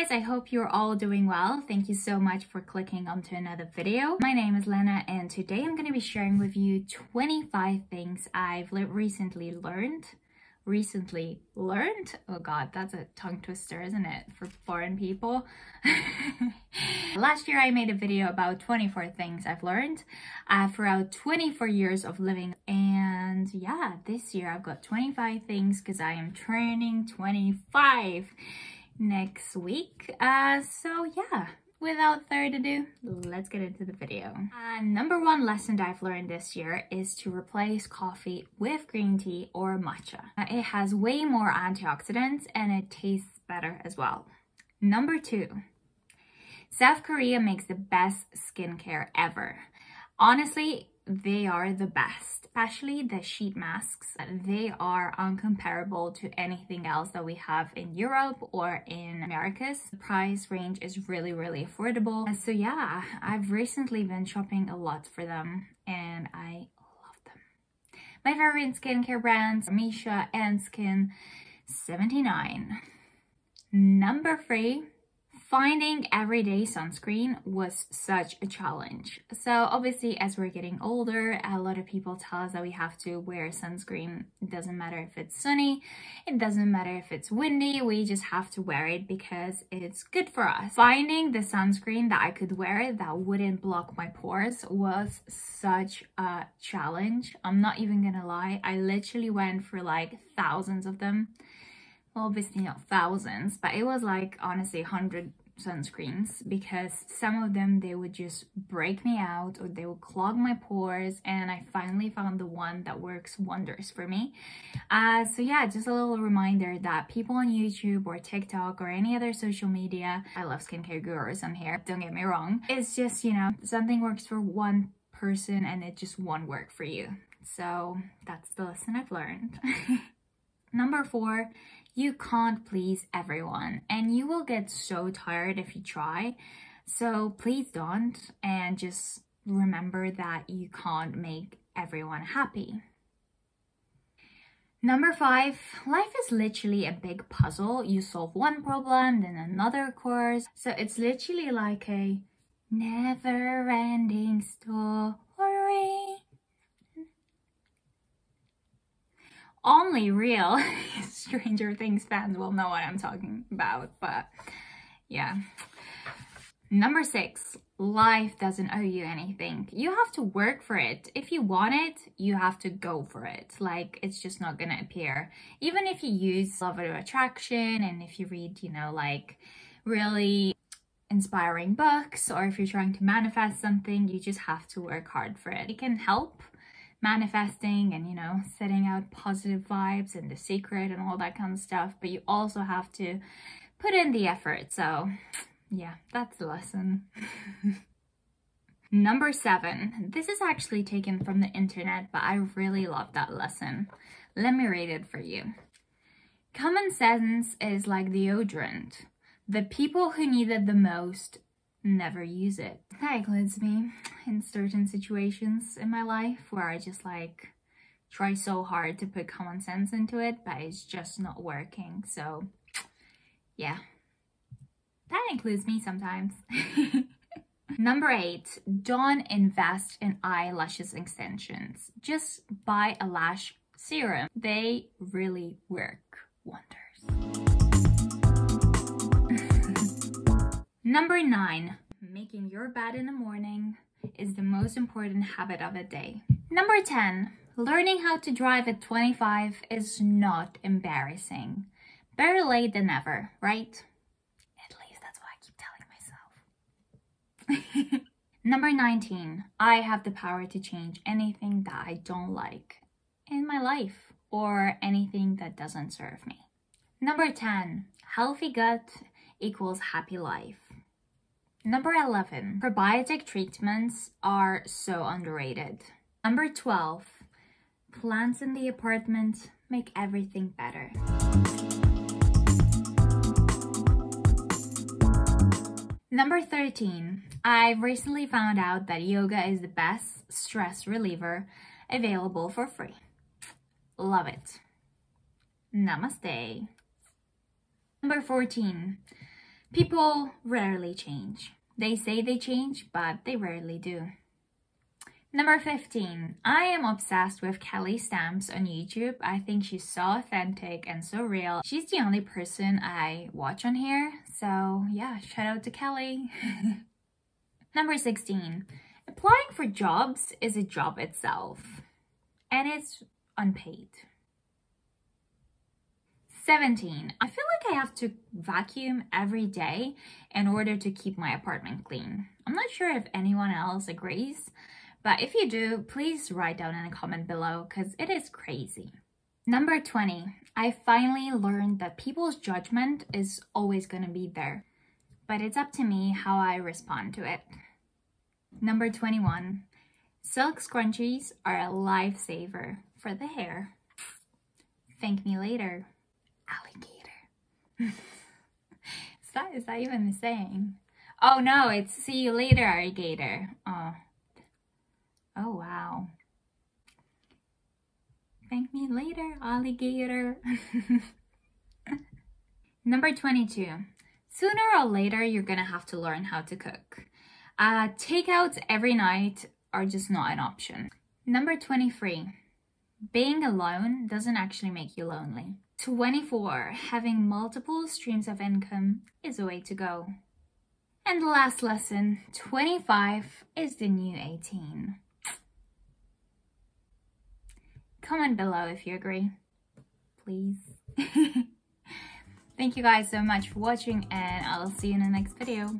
guys, I hope you're all doing well. Thank you so much for clicking onto another video. My name is Lena and today I'm going to be sharing with you 25 things I've recently learned recently learned. Oh god, that's a tongue twister, isn't it, for foreign people? Last year I made a video about 24 things I've learned uh, throughout 24 years of living and yeah, this year I've got 25 things because I am turning 25 next week. Uh, so yeah, without further ado, let's get into the video. Uh, number one lesson I've learned this year is to replace coffee with green tea or matcha. Uh, it has way more antioxidants and it tastes better as well. Number two, South Korea makes the best skincare ever. Honestly, they are the best, especially the sheet masks. They are uncomparable to anything else that we have in Europe or in Americas. The price range is really, really affordable. So yeah, I've recently been shopping a lot for them and I love them. My favorite skincare brands are Missha and Skin 79. Number three, Finding everyday sunscreen was such a challenge. So obviously as we're getting older, a lot of people tell us that we have to wear sunscreen. It doesn't matter if it's sunny, it doesn't matter if it's windy, we just have to wear it because it's good for us. Finding the sunscreen that I could wear that wouldn't block my pores was such a challenge. I'm not even gonna lie, I literally went for like thousands of them obviously not thousands, but it was like honestly 100 sunscreens because some of them they would just break me out or they would clog my pores and I finally found the one that works wonders for me. Uh, so yeah, just a little reminder that people on YouTube or TikTok or any other social media, I love skincare gurus on here, don't get me wrong. It's just, you know, something works for one person and it just won't work for you. So that's the lesson I've learned. Number four, you can't please everyone and you will get so tired if you try. So please don't and just remember that you can't make everyone happy. Number five, life is literally a big puzzle. You solve one problem, then another course. So it's literally like a never ending story. Only real Stranger Things fans will know what I'm talking about, but yeah. Number six, life doesn't owe you anything. You have to work for it. If you want it, you have to go for it. Like, it's just not gonna appear. Even if you use Law of Attraction and if you read, you know, like really inspiring books or if you're trying to manifest something, you just have to work hard for it. It can help manifesting and, you know, setting out positive vibes and the secret and all that kind of stuff. But you also have to put in the effort. So yeah, that's the lesson. Number seven, this is actually taken from the internet, but I really love that lesson. Let me read it for you. Common sense is like deodorant. The people who need it the most never use it. That includes me in certain situations in my life where I just like try so hard to put common sense into it, but it's just not working. So yeah, that includes me sometimes. Number eight, don't invest in eyelashes extensions. Just buy a lash serum. They really work wonders. Number nine, making your bed in the morning is the most important habit of a day. Number 10, learning how to drive at 25 is not embarrassing. Better late than never, right? At least that's what I keep telling myself. Number 19, I have the power to change anything that I don't like in my life or anything that doesn't serve me. Number 10, healthy gut equals happy life. Number 11, probiotic treatments are so underrated. Number 12, plants in the apartment make everything better. Number 13, I've recently found out that yoga is the best stress reliever available for free. Love it. Namaste. Number 14, People rarely change. They say they change, but they rarely do. Number 15. I am obsessed with Kelly Stamps on YouTube. I think she's so authentic and so real. She's the only person I watch on here. So yeah, shout out to Kelly. Number 16. Applying for jobs is a job itself. And it's unpaid. 17. I feel like I have to vacuum every day in order to keep my apartment clean. I'm not sure if anyone else agrees, but if you do, please write down in a comment below because it is crazy. Number 20. I finally learned that people's judgment is always going to be there, but it's up to me how I respond to it. Number 21. Silk scrunchies are a lifesaver for the hair. Thank me later, alligator. is, that, is that even the saying? Oh no, it's see you later, alligator. Oh. Oh, wow. Thank me later, alligator. Number 22. Sooner or later, you're gonna have to learn how to cook. Uh, takeouts every night are just not an option. Number 23. Being alone doesn't actually make you lonely. 24. Having multiple streams of income is a way to go. And the last lesson, 25 is the new 18. Comment below if you agree, please. Thank you guys so much for watching and I'll see you in the next video.